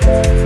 Thank